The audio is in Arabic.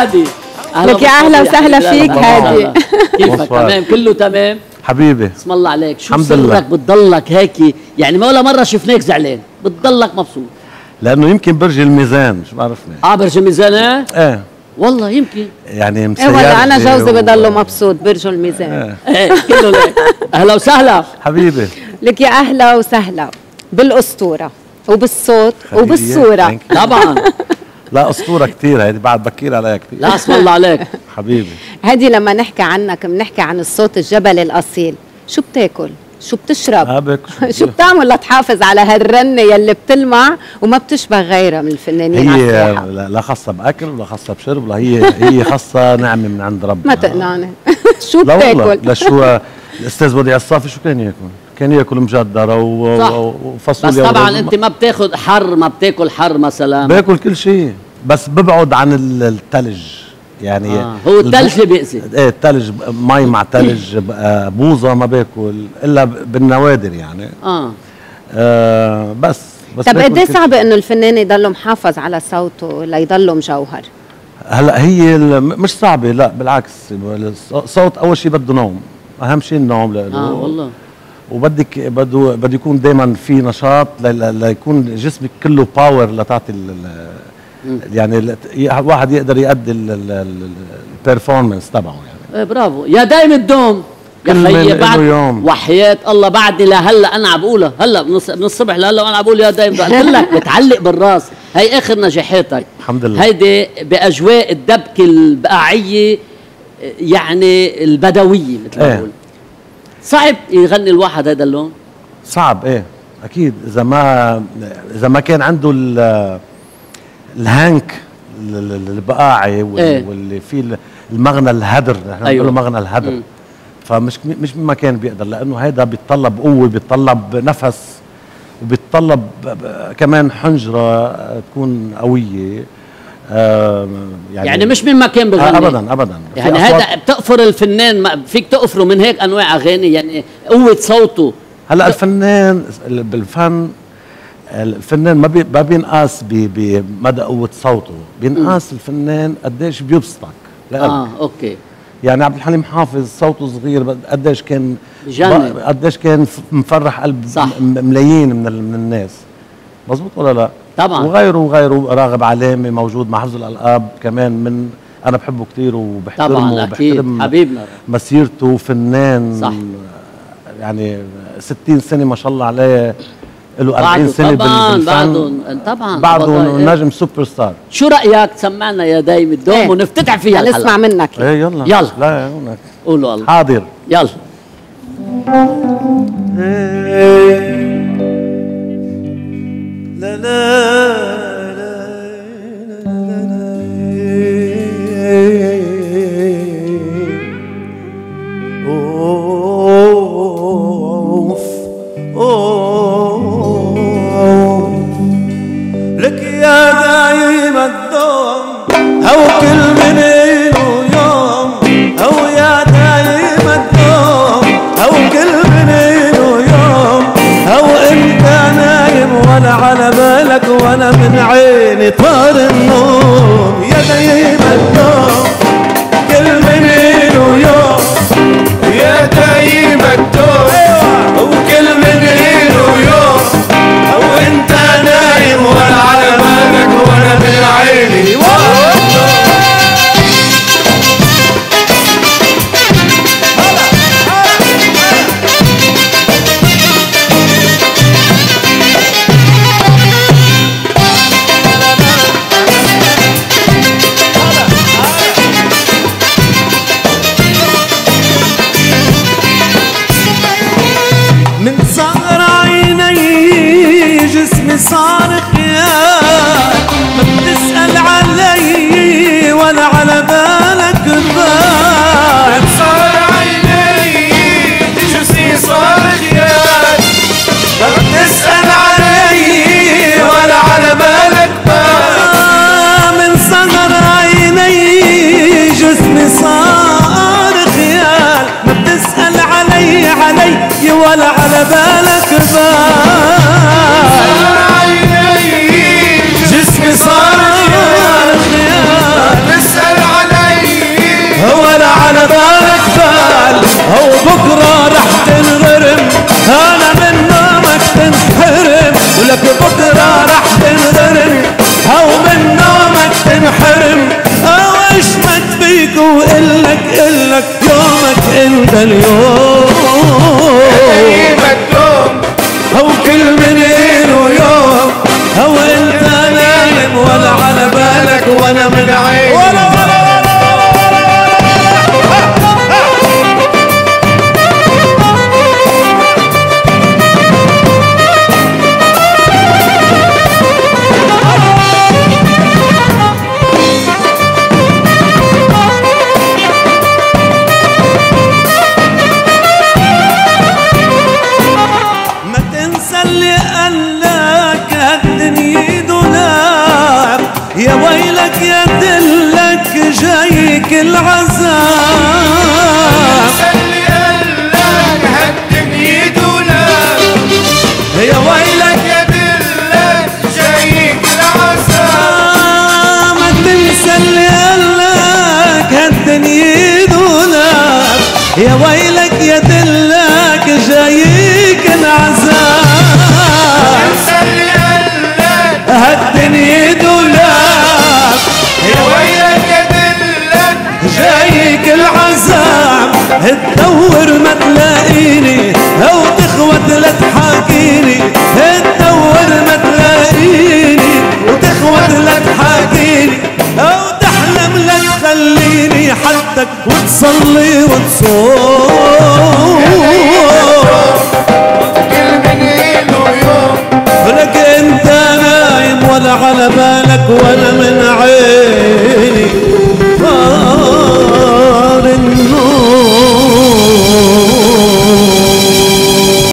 هادي لك يا أهلا وسهلا فيك هادي. كيفك. تمام؟ كله تمام؟ حبيبي. اسم الله عليك. شو الحمد سرك؟ لله. بتضلك هيك يعني ما ولا مرة شفناك زعلان. بتضلك مبسوط. لأنه يمكن برج الميزان شو بعرفني. آه برج ميزانة إيه. والله يمكن. يعني إيه مسير ولا أنا جوزي و- بضله مبسوط برجه الميزان. إيه. إيه كله ليك أهلا وسهلا. حبيبي. لك يا أهلا وسهلا. بالأسطورة وبالصوت. وبالصورة. طبعا. لا أسطورة كثير هيدي بعد بكير عليها كثير لا اسم الله عليك. حبيبي. هذه لما نحكي عنك بنحكي عن الصوت الجبلي الأصيل. شو بتاكل؟ شو بتشرب؟ شو بتعمل لتحافظ على هالرنة يلي بتلمع وما بتشبه غيرها من الفنانين هي لا لا خاصة بأكل ولا خاصة بشرب ولا هي هي خاصة نعمه من عند ربنا ما تقنعني. شو لا والله بتاكل؟ لشو الأستاذ وديع الصافي شو كان يأكل؟ كان ياكل مجدرة و- صح. و- بس وفاصوليا طبعا. أنت ما بتاخذ حر ما بتاكل حر مثلا. باكل كل شيء بس ببعد عن ال- التلج. يعني آه. هو التلج اللي بيأذي. إيه التلج مي مع تلج بقى بوظة ما باكل إلا بالنوادر يعني. آه. آه بس بس طب قد إيه كل صعب إنه الفنان يضل محافظ على صوته ليضله مجوهر هلأ هي مش صعبة لا بالعكس. الصوت أول شيء بده نوم أهم شيء النوم لإله آه والله. وبدك بده بده يكون دائما في نشاط ليكون جسمك كله power لتعطي يعني ال- ي- واحد يقدر يؤدي ال performance تبعه يعني. إيه برافو. يا دايم الدوم. يا خيي بعد يوم. وحياة الله بعدني لهلا أنا عم بقولها. هلا من الص- من الصبح لهلا وأنا عم بقول يا دايم. قلت لك بتعلق بالراس. هي آخر نجاحاتك. الحمد لله. هيدي بأجواء الدبكة البقاعية يعني البدوية مثل ما إيه. صعب يغني الواحد هذا اللون صعب إيه أكيد إذا ما إذا ما كان عنده ال- الهانك ال- ال- البقاعي وال- إيه. واللي فيه ال- المغنى الهدر نحن أيوة. بنقول مغنى الهدر مم. فمش مش ما كان بيقدر لأنه هيدا بيتطلب قوة بيتطلب نفس وبيتطلب كمان حنجرة تكون قوية يعني, يعني مش من مكان بغني. آه ابدا ابدا. في يعني هذا بتقفر الفنان ما فيك تقفره من هيك أنواع أغاني يعني قوة صوته. هلأ الفنان ال- بالفن الفنان ما بي- ما بينقاس ب- بمدى قوة صوته. بينقاس الفنان قديش بيبسطك لقلبك. آه okay. يعني عبد الحليم حافظ صوته صغير قديش كان قديش كان مفرح قلب صح. ملايين من من الناس. مزبوط ولا لا؟ طبعا. وغيره وغيره راغب علامه موجود مع حفظ الألقاب كمان من أنا بحبه كثير وبحترمه طبعا أكيد. وبحترم حبيبنا مسيرته فنان صح. يعني 60 سنة ما شاء الله عليه له 40 بعده سنة طبعا بالفن. بعده طبعا بعده والله. نجم سوبر ستار شو رأيك؟ تسمعنا يا دايم الدوم إيه. ونفتتح فيها نسمع الحلقة. منك. إيه يلا. يلا. لا هونك قولوا الله حاضر. يلا. عيني طار النوم لك بكرة رح تنغرم أو من نومك تنحرم. أو أشمت فيك وإلك إلك يومك أنت اليوم. جايك العذاب. يا ويلك ما تنسى اللي قالك هالدنيا دولار يا ويلك وتصلي وتصوم. لك أنت نايم ولا على بالك ولا من عيني.